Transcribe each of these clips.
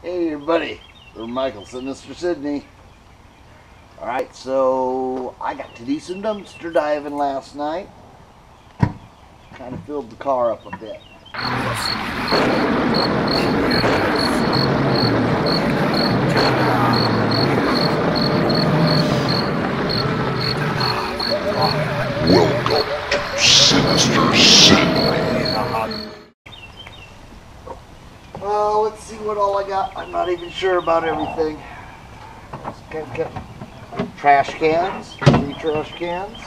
Hey everybody, we're Michael, Sinister Sidney. Alright, so I got to do some dumpster diving last night. Kind of filled the car up a bit. Welcome to Sinister Sidney. Well, let's see got. I'm not even sure about everything. Trash cans, three trash cans.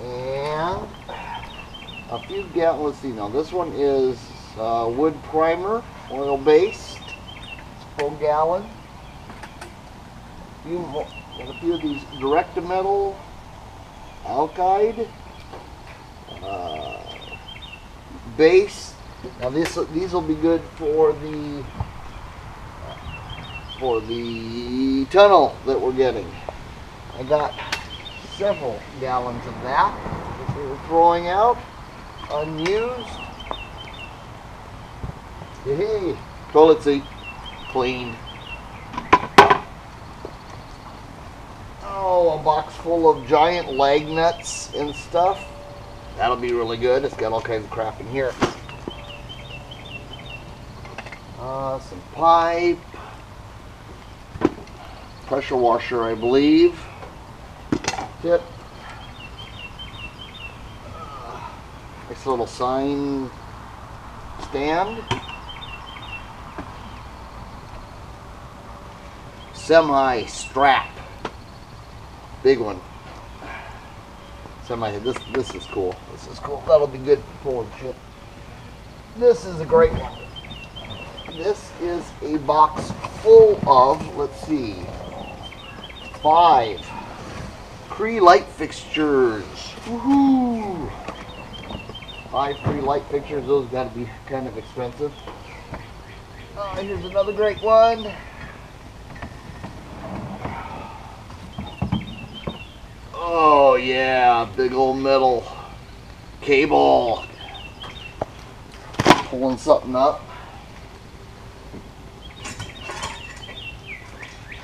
And a few gallons. Let's see now. This one is uh, wood primer, oil based. Full gallon. A few, more, a few of these direct to metal, alkyd. Uh, base. Now this these will be good for the for the tunnel that we're getting. I got several gallons of that that we were throwing out unused. Hey, toilet seat clean. Oh, a box full of giant lag nuts and stuff. That'll be really good. It's got all kinds of crap in here. Uh, some pipe. Pressure washer, I believe. Tip. Uh, nice little sign stand. Semi strap. Big one semi this this is cool. This is cool. That'll be good for pulling shit. This is a great one. This is a box full of let's see five Cree light fixtures. Woohoo! Five free light fixtures, those gotta be kind of expensive. Uh, here's another great one. Oh yeah, big old metal cable. Pulling something up.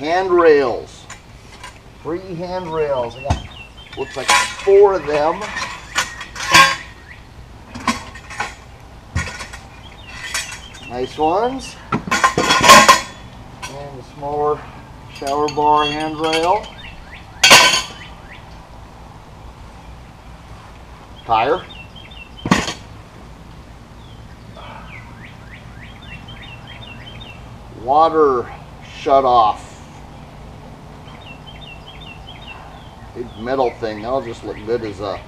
Handrails. Free handrails. I got looks like four of them. Nice ones. And a smaller shower bar handrail. tire. Water shut off. Big metal thing. That'll just look good as a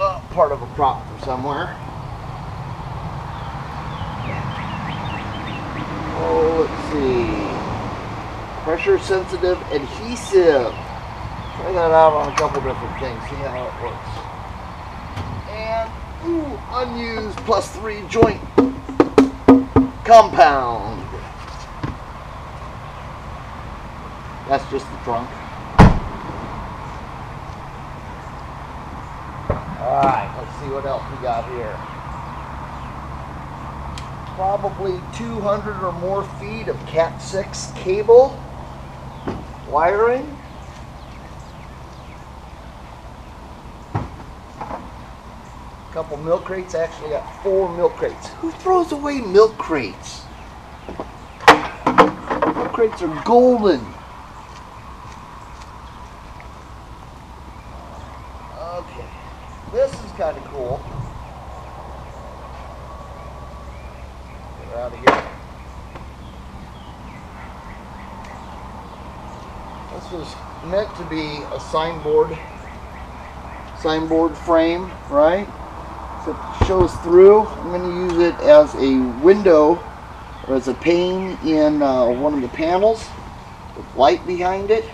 uh, part of a prop from somewhere. Oh, let's see. Pressure sensitive adhesive try that out on a couple different things, see how it works. And, ooh, unused plus three joint compound. That's just the trunk. Alright, let's see what else we got here. Probably 200 or more feet of Cat 6 cable wiring. A couple milk crates. I actually got four milk crates. Who throws away milk crates? Milk crates are golden. Okay, this is kind of cool. Get her out of here. This was meant to be a signboard signboard frame, right? So it shows through. I'm going to use it as a window or as a pane in uh, one of the panels with light behind it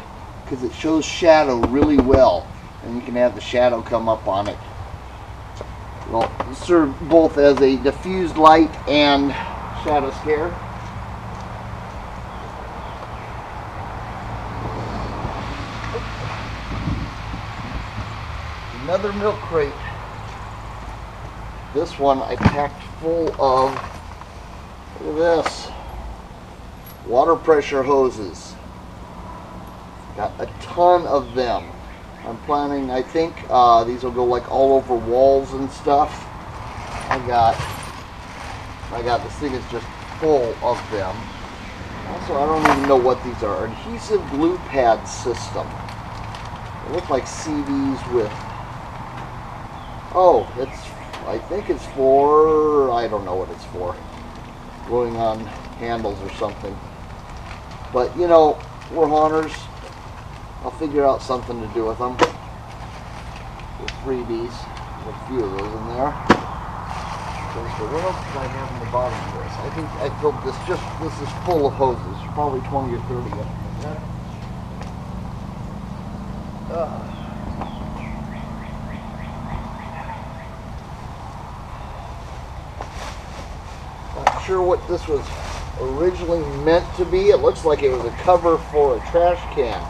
because it shows shadow really well and you can have the shadow come up on it. It'll serve both as a diffused light and shadow scare. Another milk crate. This one I packed full of, look at this, water pressure hoses. Got a ton of them. I'm planning, I think uh, these will go like all over walls and stuff. I got, I got, this thing is just full of them. Also, I don't even know what these are. Adhesive glue pad system. They look like CDs with, oh, it's, I think it's for, I don't know what it's for. Gluing on handles or something. But, you know, we're haunters. I'll figure out something to do with them. With freebies. A few of those in there. So what else do I have in the bottom of this? I think I filled this just, this is full of hoses. Probably 20 or 30 of them. Is that- Ah. Not sure what this was originally meant to be. It looks like it was a cover for a trash can.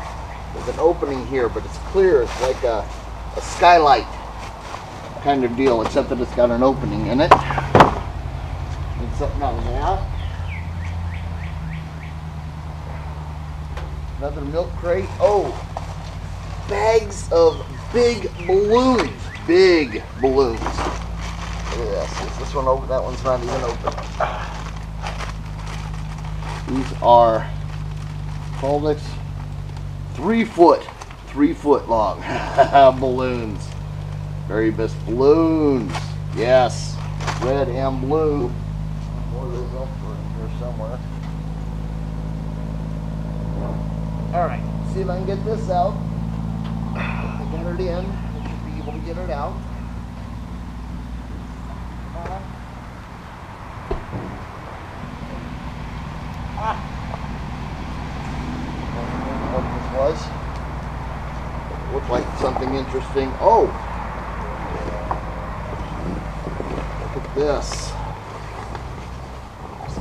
There's an opening here, but it's clear. It's like a, a skylight kind of deal, except that it's got an opening in it. And something that. Another milk crate. Oh, bags of big balloons. Big balloons. Look at this. Is this one open? That one's not even open. These are Qualatex three foot, three foot long balloons. Very best balloons. Yes, red and blue. More of those elsewhere in here somewhere. All right, see if I can get this out. I got it in. I should be able to get it out. What this was. It looked like something interesting. Oh! Look at this.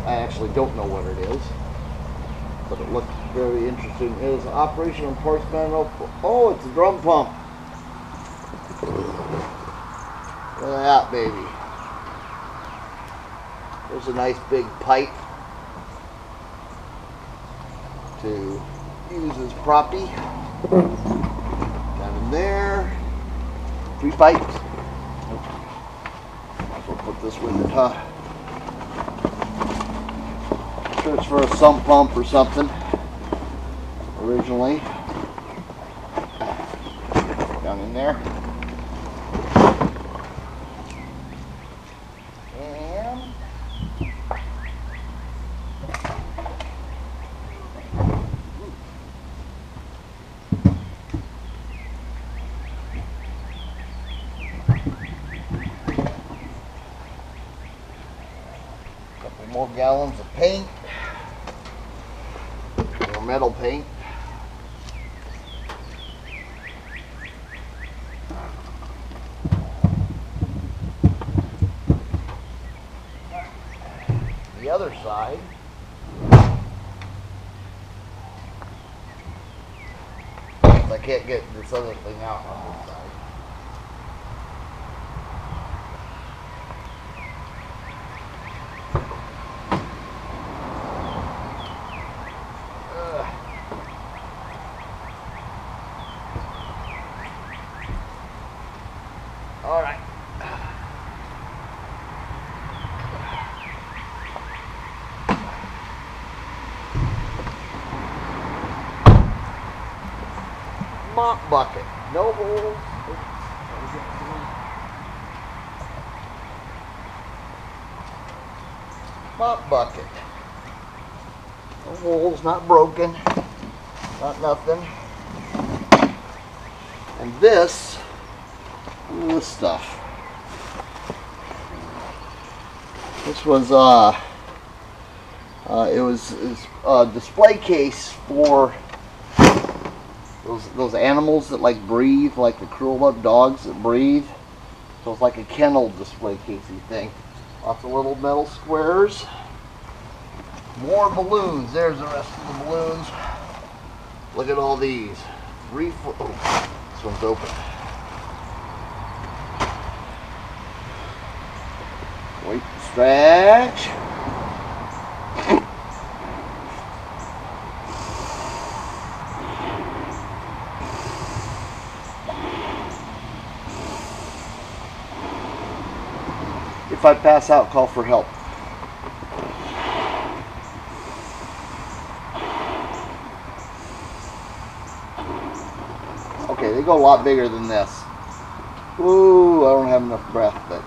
I actually don't know what it is, but it looked very interesting. It is operation and parts manual. Oh, it's a drum pump. Look at that, baby. There's a nice big pipe to use as proppy. Down in there. Three pipes. Might as well put this with it, huh? It's for a sump pump or something. Originally. Down in there. And couple more gallons of paint. More metal paint. The other side. I can't get this other thing out bucket. No holes. Mop bucket. No holes, not broken. Not nothing. And this, at this stuff. This was uh, uh it was, it was a display case for those those animals that like breathe, like the cruel love dogs that breathe. So it's like a kennel display casey thing. Lots of little metal squares. More balloons. There's the rest of the balloons. Look at all these. Three. Oh, this one's open. Wait, stretch. I pass out, call for help. Okay, they go a lot bigger than this. Ooh, I don't have enough breath, but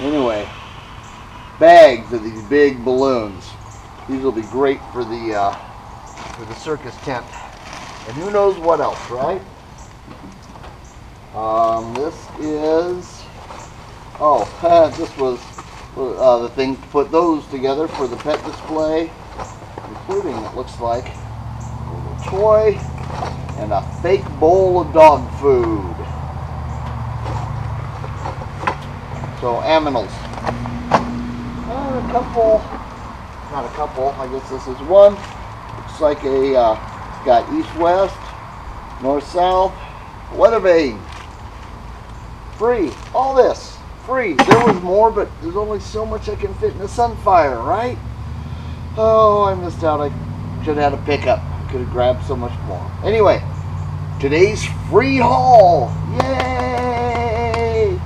anyway, bags of these big balloons. These will be great for the uh, for the circus tent, and who knows what else, right? Um, this is oh, this was uh, the thing to put those together for the pet display, including it looks like a little toy and a fake bowl of dog food. So aminals. And a couple, not a couple, I guess this is one. Looks like a, uh, got east-west, north-south, weather vane. Free, all this, free. There was more, but there's only so much I can fit in a Sunfire, right? Oh, I missed out. I should have had a pickup. Could have grabbed so much more. Anyway, today's free haul. Yay!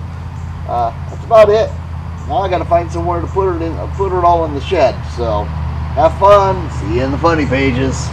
Uh, that's about it. Now I got to find somewhere to put it in, put it all in the shed. So, have fun. See you in the funny pages.